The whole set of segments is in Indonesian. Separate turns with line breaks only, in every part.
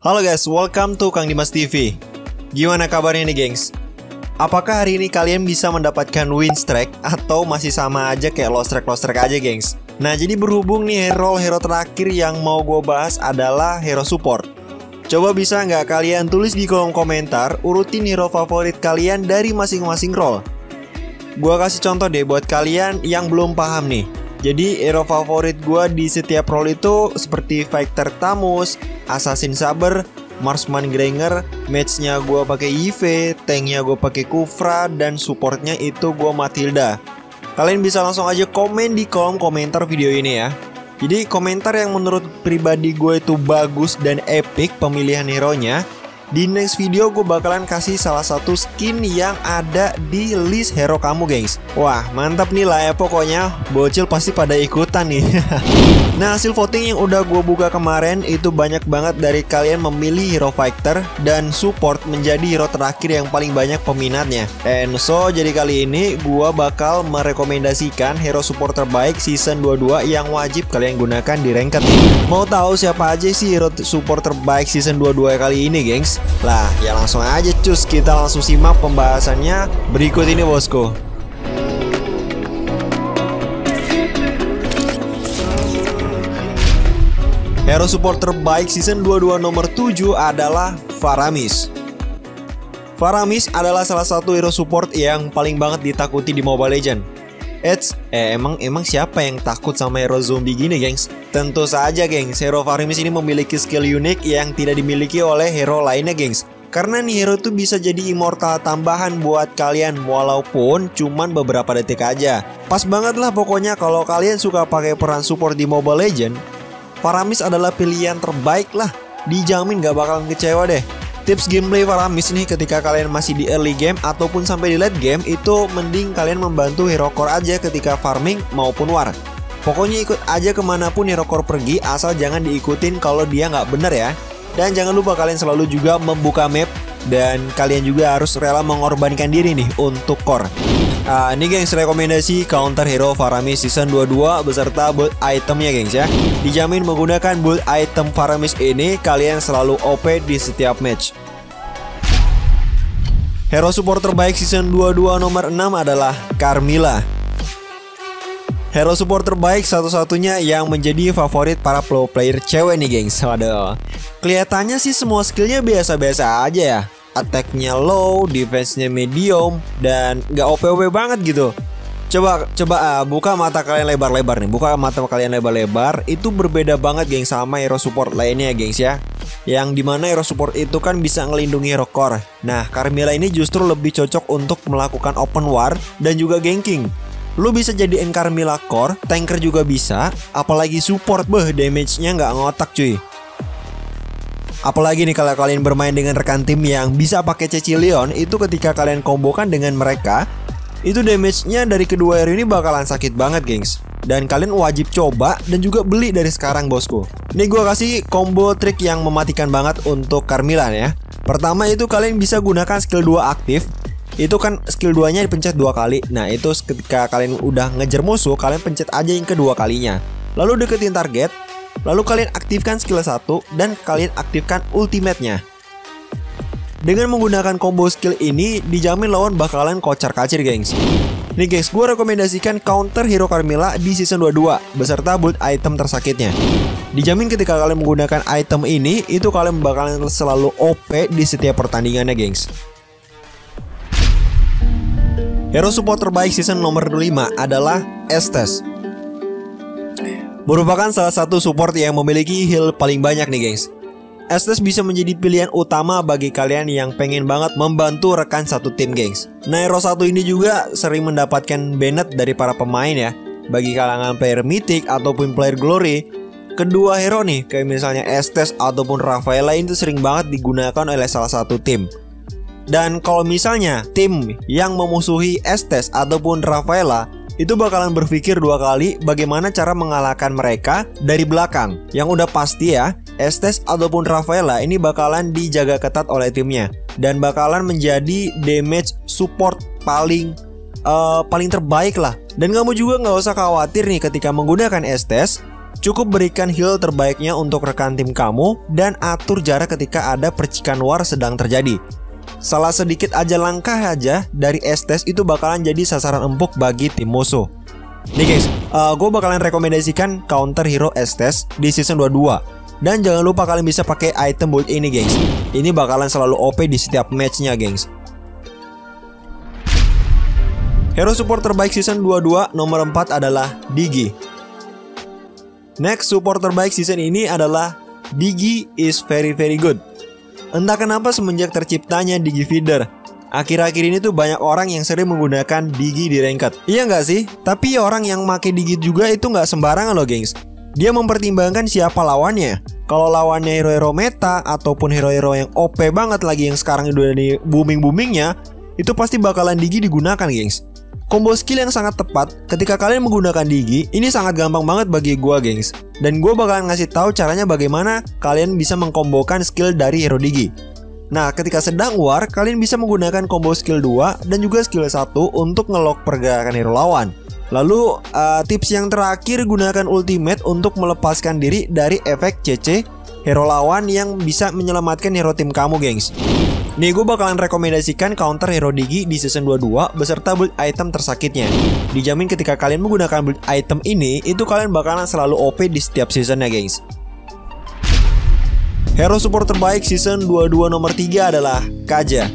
Halo guys, welcome to Kang Dimas TV. Gimana kabarnya nih gengs? Apakah hari ini kalian bisa mendapatkan win streak atau masih sama aja kayak lost track lost track aja gengs? Nah jadi berhubung nih hero hero terakhir yang mau gue bahas adalah hero support. Coba bisa nggak kalian tulis di kolom komentar urutin hero favorit kalian dari masing-masing role. Gua kasih contoh deh buat kalian yang belum paham nih. Jadi hero favorit gue di setiap role itu seperti Fighter Tamus, Assassin Saber, Marsman Granger, matchnya gue pakai Yve, tanknya gue pakai Kufra, dan supportnya itu gue Matilda. Kalian bisa langsung aja komen di kolom komentar video ini ya. Jadi komentar yang menurut pribadi gue itu bagus dan epic pemilihan hero-nya di next video gue bakalan kasih salah satu skin yang ada di list hero kamu gengs. Wah mantap nih lah ya pokoknya. Bocil pasti pada ikutan nih. Nah hasil voting yang udah gue buka kemarin Itu banyak banget dari kalian memilih hero fighter Dan support menjadi hero terakhir yang paling banyak peminatnya. And so jadi kali ini gue bakal merekomendasikan hero support terbaik season 22 Yang wajib kalian gunakan di ranked. Mau tahu siapa aja sih hero support terbaik season 22 kali ini gengs? Lah, ya langsung aja cus kita langsung simak pembahasannya berikut ini bosku. Hero support terbaik season 22 nomor 7 adalah Faramis. Faramis adalah salah satu hero support yang paling banget ditakuti di Mobile Legends. Eits, eh emang emang siapa yang takut sama hero zombie gini, gengs? Tentu saja, gengs. Hero Farimis ini memiliki skill unik yang tidak dimiliki oleh hero lainnya, gengs. Karena nih hero itu bisa jadi immortal tambahan buat kalian walaupun cuman beberapa detik aja. Pas banget lah pokoknya kalau kalian suka pakai peran support di Mobile Legend, Faramis adalah pilihan terbaik lah. Dijamin gak bakalan kecewa deh. Tips gameplay Faramis nih ketika kalian masih di early game ataupun sampai di late game itu mending kalian membantu hero core aja ketika farming maupun war. Pokoknya ikut aja ke mana pun hero core pergi asal jangan diikutin kalau dia nggak bener ya. Dan jangan lupa kalian selalu juga membuka map dan kalian juga harus rela mengorbankan diri nih untuk core. Nah, ini gengs rekomendasi counter hero Faramis season 22 beserta build itemnya gengs ya. Dijamin menggunakan build item Faramis ini kalian selalu OP di setiap match. Hero support terbaik season 22 nomor 6 adalah Carmilla. Hero support terbaik satu-satunya yang menjadi favorit para pro player cewek nih gengs Waduh Kelihatannya sih semua skillnya biasa-biasa aja ya attacknya low, defense-nya medium, dan gak OP-OP banget gitu. Coba coba uh, buka mata kalian lebar-lebar nih, buka mata kalian lebar-lebar. Itu berbeda banget geng sama hero support lainnya gengs ya. Yang di mana hero support itu kan bisa ngelindungi hero core. Nah, Carmilla ini justru lebih cocok untuk melakukan open war dan juga ganking. Lu bisa jadi Carmilla core, tanker juga bisa, apalagi support beh damage-nya nggak ngotak cuy. Apalagi nih kalau kalian bermain dengan rekan tim yang bisa pakai Cecilion itu ketika kalian kombokan dengan mereka itu damage-nya dari kedua hero ini bakalan sakit banget gengs. Dan kalian wajib coba dan juga beli dari sekarang bosku. Ini gue kasih combo trik yang mematikan banget untuk Carmilla ya. Pertama itu kalian bisa gunakan skill 2 aktif itu kan skill 2 nya dipencet dua kali Nah itu ketika kalian udah ngejar musuh Kalian pencet aja yang kedua kalinya Lalu deketin target Lalu kalian aktifkan skill 1 dan kalian aktifkan ultimate-nya. Dengan menggunakan combo skill ini, dijamin lawan bakalan kocar kacir gengs. Nih guys, gue rekomendasikan counter hero Carmilla di season 22 beserta build item tersakitnya. Dijamin ketika kalian menggunakan item ini, itu kalian bakalan selalu OP di setiap pertandingannya gengs. Hero support terbaik season nomor 5 adalah Estes merupakan salah satu support yang memiliki heal paling banyak nih guys. Estes bisa menjadi pilihan utama bagi kalian yang pengen banget membantu rekan satu tim gengs. Nah Hero 1 ini juga sering mendapatkan banned dari para pemain ya. Bagi kalangan player Mythic ataupun player Glory, kedua hero nih kayak misalnya Estes ataupun Rafaela itu sering banget digunakan oleh salah satu tim. Dan kalau misalnya tim yang memusuhi Estes ataupun Rafaela itu bakalan berpikir dua kali bagaimana cara mengalahkan mereka dari belakang. Yang udah pasti ya, Estes ataupun Rafaela ini bakalan dijaga ketat oleh timnya dan bakalan menjadi damage support paling uh, paling terbaik lah. Dan kamu juga nggak usah khawatir nih ketika menggunakan Estes Cukup berikan heal terbaiknya untuk rekan tim kamu dan atur jarak ketika ada percikan war sedang terjadi. Salah sedikit aja langkah aja dari Estes itu bakalan jadi sasaran empuk bagi tim musuh. Nih guys, uh, gue bakalan rekomendasikan counter hero Estes di season 22 Dan jangan lupa kalian bisa pakai item build ini gengs Ini bakalan selalu OP di setiap matchnya gengs Hero support terbaik season 22 nomor 4 adalah Digi Next support terbaik season ini adalah Digi is very very good. Entah kenapa semenjak terciptanya Digi Feeder, akhir-akhir ini tuh banyak orang yang sering menggunakan Digi di ranked. Iya nggak sih? Tapi orang yang make Digi juga itu nggak sembarangan loh, gengs. Dia mempertimbangkan siapa lawannya. Kalau lawannya hero-hero meta ataupun hero-hero yang OP banget lagi yang sekarang udah di booming-boomingnya, itu pasti bakalan Digi digunakan, gengs. Combo skill yang sangat tepat ketika kalian menggunakan Digi ini sangat gampang banget bagi gua, gengs. Dan gua bakalan ngasih tahu caranya bagaimana kalian bisa mengkombokan skill dari hero Digi. Nah, ketika sedang war, kalian bisa menggunakan combo skill 2 dan juga skill 1 untuk ngelok pergerakan hero lawan. Lalu, uh, tips yang terakhir gunakan ultimate untuk melepaskan diri dari efek CC hero lawan yang bisa menyelamatkan hero tim kamu, gengs. Nih gue bakalan rekomendasikan counter hero Digi di season 22 beserta build item tersakitnya. Dijamin ketika kalian menggunakan build item ini, itu kalian bakalan selalu OP di setiap seasonnya guys. Hero support terbaik season 22 nomor 3 adalah Kaja.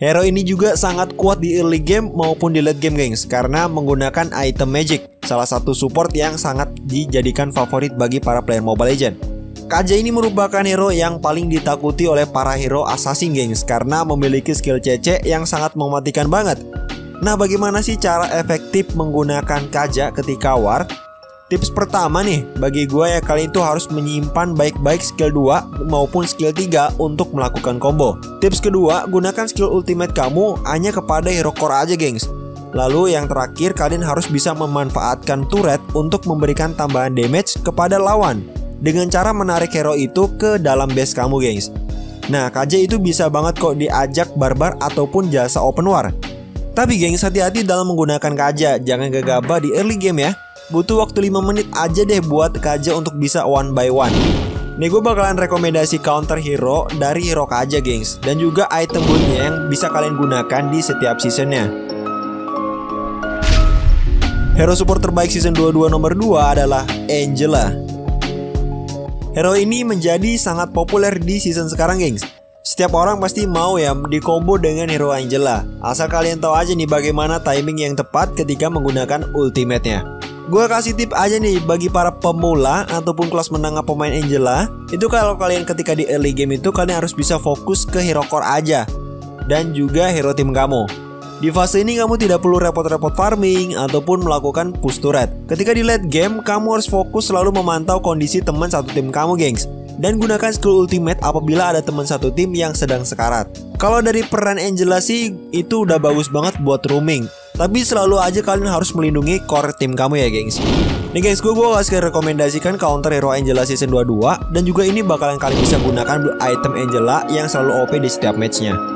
Hero ini juga sangat kuat di early game maupun di late game gengs karena menggunakan item magic, salah satu support yang sangat dijadikan favorit bagi para player Mobile Legends. Kaja ini merupakan hero yang paling ditakuti oleh para hero assassin gengs karena memiliki skill CC yang sangat mematikan banget. Nah bagaimana sih cara efektif menggunakan Kaja ketika war? Tips pertama nih, bagi gue ya kalian itu harus menyimpan baik-baik skill 2 maupun skill 3 untuk melakukan combo. Tips kedua, gunakan skill ultimate kamu hanya kepada hero core aja gengs. Lalu yang terakhir kalian harus bisa memanfaatkan turret untuk memberikan tambahan damage kepada lawan dengan cara menarik hero itu ke dalam base kamu gengs. Nah KJ itu bisa banget kok diajak barbar ataupun jasa open war. Tapi gengs hati-hati dalam menggunakan KJ, jangan gegabah di early game ya. Butuh waktu 5 menit aja deh buat KJ untuk bisa one by one. Nih gue bakalan rekomendasi counter hero dari hero KJ gengs Dan juga item buildnya yang bisa kalian gunakan di setiap seasonnya Hero support terbaik season 22 nomor 2 adalah Angela Hero ini menjadi sangat populer di season sekarang gengs. Setiap orang pasti mau ya di combo dengan hero Angela. Asal kalian tahu aja nih bagaimana timing yang tepat ketika menggunakan ultimate-nya. Gue kasih tip aja nih bagi para pemula ataupun kelas menengah pemain Angela Itu kalau kalian ketika di early game itu kalian harus bisa fokus ke hero core aja. Dan juga hero tim kamu di fase ini kamu tidak perlu repot-repot farming ataupun melakukan push turret. Ketika di late game, kamu harus fokus selalu memantau kondisi teman satu tim kamu, gengs. Dan gunakan skill ultimate apabila ada teman satu tim yang sedang sekarat. Kalau dari peran Angela sih, itu udah bagus banget buat roaming. Tapi selalu aja kalian harus melindungi core tim kamu ya gengs Nih gengs gue gue kasih rekomendasikan counter hero Angela season 22 Dan juga ini bakalan kalian bisa gunakan item Angela yang selalu OP di setiap matchnya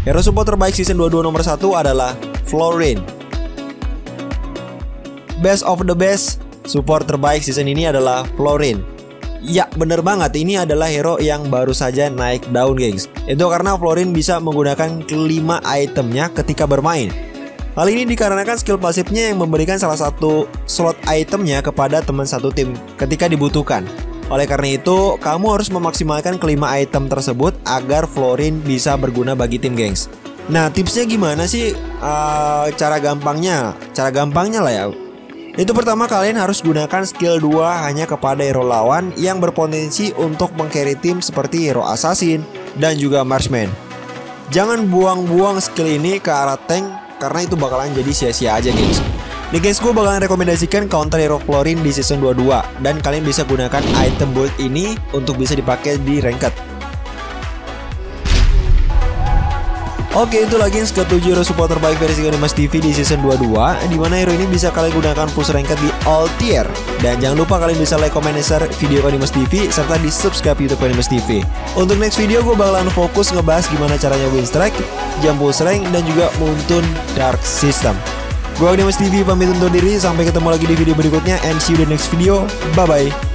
Hero support terbaik season 22 nomor 1 adalah Florin. Best of the best support terbaik season ini adalah Florin. Ya bener banget ini adalah hero yang baru saja naik daun gengs Itu karena Florin bisa menggunakan kelima itemnya ketika bermain Hal ini dikarenakan skill pasifnya yang memberikan salah satu slot itemnya kepada teman satu tim ketika dibutuhkan oleh karena itu, kamu harus memaksimalkan kelima item tersebut agar Florin bisa berguna bagi tim gengs. Nah, tipsnya gimana sih? Uh, cara gampangnya, cara gampangnya lah ya. Itu pertama kalian harus gunakan skill 2 hanya kepada hero lawan yang berpotensi untuk mengcarry tim seperti hero assassin dan juga marksman. Jangan buang-buang skill ini ke arah tank karena itu bakalan jadi sia-sia aja gengs. Nih guys, gue bakalan rekomendasikan counter hero Florin di season 22 Dan kalian bisa gunakan item build ini untuk bisa dipakai di ranked. Oke itu lagi yang ke-7 hero support terbaik versi Animas TV di season 22 Di mana hero ini bisa kalian gunakan push ranked di all tier. Dan jangan lupa kalian bisa like, comment, share video Animas TV Serta di subscribe youtube Animas TV Untuk next video gue bakalan fokus ngebahas gimana caranya win strike, jump push dan juga muntun dark system Gue Dimas TV pamit undur diri, sampai ketemu lagi di video berikutnya and see you the next video. Bye bye.